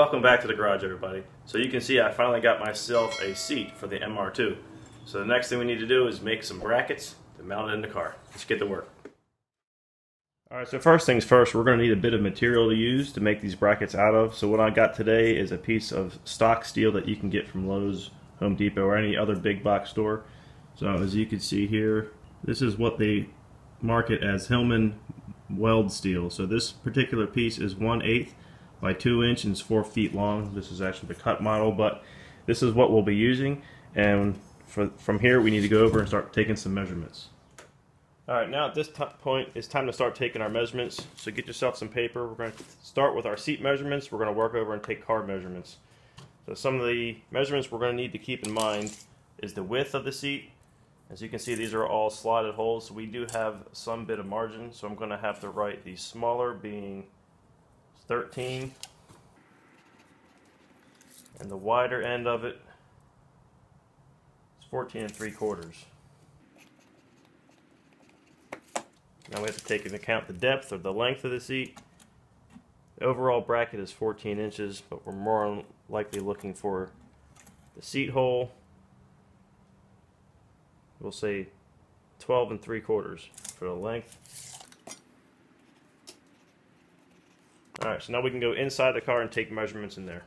Welcome back to the garage everybody. So you can see I finally got myself a seat for the MR2. So the next thing we need to do is make some brackets to mount it in the car. Let's get to work. Alright, so first things first, we're going to need a bit of material to use to make these brackets out of. So what I got today is a piece of stock steel that you can get from Lowe's, Home Depot, or any other big box store. So as you can see here, this is what they market as Hillman weld steel. So this particular piece is 1 8 by 2 inch and is 4 feet long. This is actually the cut model, but this is what we'll be using. And for, from here, we need to go over and start taking some measurements. All right, now at this point, it's time to start taking our measurements. So get yourself some paper. We're going to start with our seat measurements. We're going to work over and take car measurements. So some of the measurements we're going to need to keep in mind is the width of the seat. As you can see, these are all slotted holes. So we do have some bit of margin. So I'm going to have to write the smaller being 13 and the wider end of it is 14 and 3 quarters. Now we have to take into account the depth or the length of the seat. The overall bracket is 14 inches, but we're more likely looking for the seat hole. We'll say 12 and 3 quarters for the length. Alright, so now we can go inside the car and take measurements in there.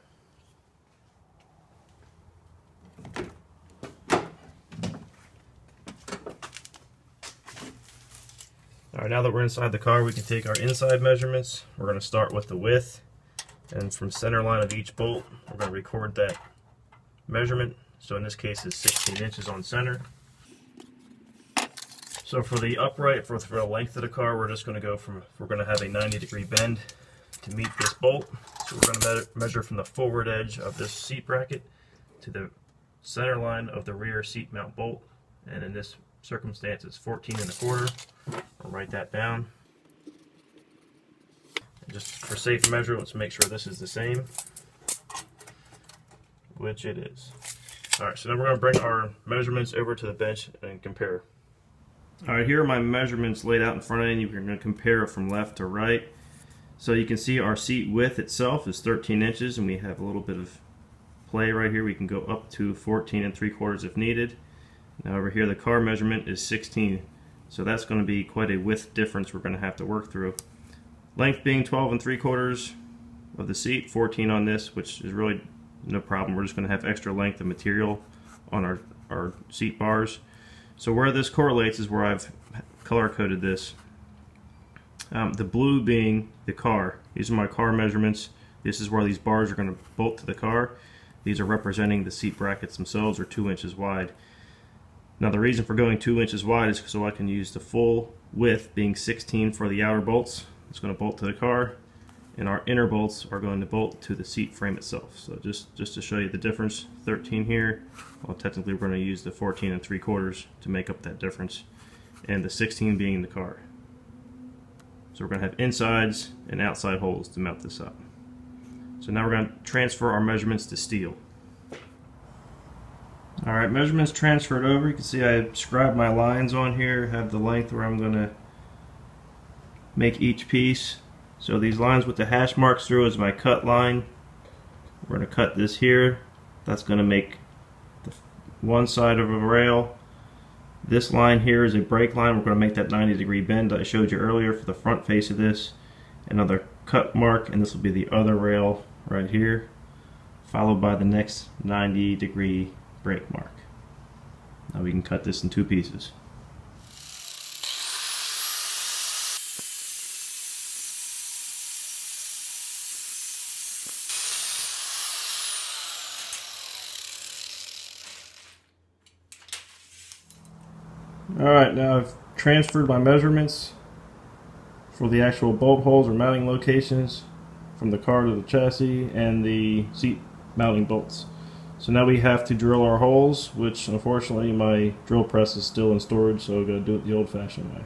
Alright, now that we're inside the car, we can take our inside measurements. We're going to start with the width, and from center line of each bolt, we're to record that measurement. So in this case, it's 16 inches on center. So for the upright, for, for the length of the car, we're just going to go from, we're going to have a 90 degree bend to meet this bolt. So we're going to measure from the forward edge of this seat bracket to the center line of the rear seat mount bolt. And in this circumstance, it's 14 and a quarter. I'll write that down. And just for safe measure, let's make sure this is the same, which it is. All right, so now we're going to bring our measurements over to the bench and compare. All right, here are my measurements laid out in front of you. You're going to compare from left to right. So you can see our seat width itself is 13 inches and we have a little bit of play right here. We can go up to 14 and 3 quarters if needed. Now over here the car measurement is 16. So that's going to be quite a width difference we're going to have to work through. Length being 12 and 3 quarters of the seat, 14 on this, which is really no problem. We're just going to have extra length of material on our, our seat bars. So where this correlates is where I've color coded this. Um, the blue being the car. These are my car measurements. This is where these bars are going to bolt to the car. These are representing the seat brackets themselves are two inches wide. Now the reason for going two inches wide is so I can use the full width being 16 for the outer bolts. It's going to bolt to the car and our inner bolts are going to bolt to the seat frame itself. So just, just to show you the difference, 13 here, well technically we're going to use the 14 and 3 quarters to make up that difference and the 16 being the car. We're going to have insides and outside holes to mount this up. So now we're going to transfer our measurements to steel. Alright, measurements transferred over. You can see I scribed my lines on here, have the length where I'm going to make each piece. So these lines with the hash marks through is my cut line. We're going to cut this here. That's going to make the one side of a rail this line here is a brake line. We're going to make that 90 degree bend I showed you earlier for the front face of this. Another cut mark, and this will be the other rail right here, followed by the next 90 degree brake mark. Now we can cut this in two pieces. Alright, now I've transferred my measurements for the actual bolt holes or mounting locations from the car to the chassis and the seat mounting bolts. So now we have to drill our holes, which unfortunately my drill press is still in storage, so I've got to do it the old-fashioned way.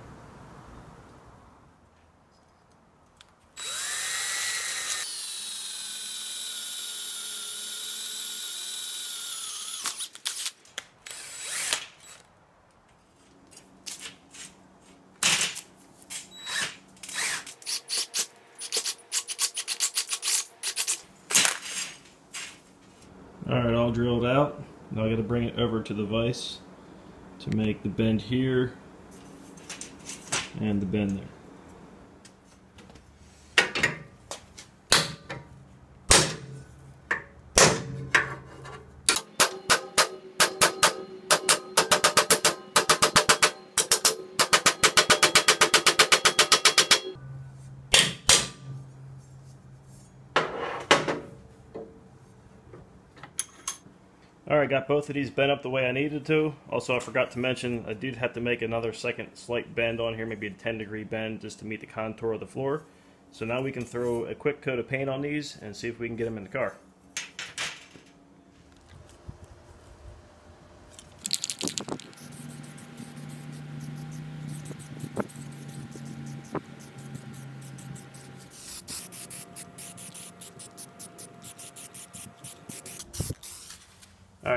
Now I got to bring it over to the vise to make the bend here and the bend there. Alright, got both of these bent up the way I needed to. Also, I forgot to mention, I did have to make another second slight bend on here, maybe a 10 degree bend, just to meet the contour of the floor. So now we can throw a quick coat of paint on these and see if we can get them in the car.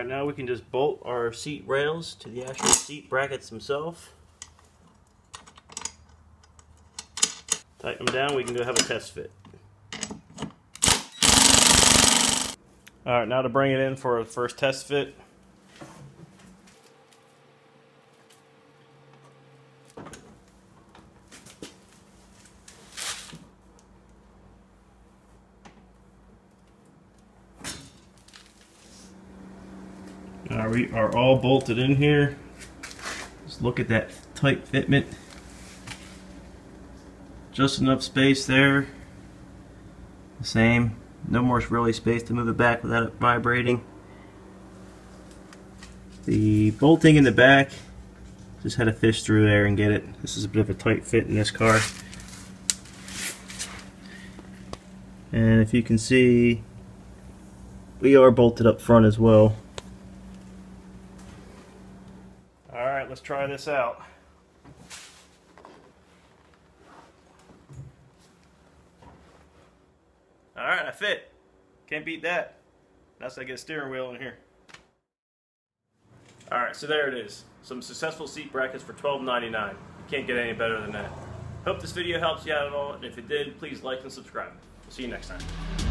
Now we can just bolt our seat rails to the actual seat brackets themselves. Tighten them down, we can go have a test fit. Alright, now to bring it in for a first test fit. Uh, we are all bolted in here. Just look at that tight fitment. Just enough space there. The same. No more really space to move it back without it vibrating. The bolting in the back, just had to fish through there and get it. This is a bit of a tight fit in this car. And if you can see, we are bolted up front as well. Let's try this out. Alright, I fit. Can't beat that. Unless I get a steering wheel in here. Alright, so there it is. Some successful seat brackets for $12.99. You can't get any better than that. Hope this video helps you out at all, and if it did, please like and subscribe. We'll see you next time.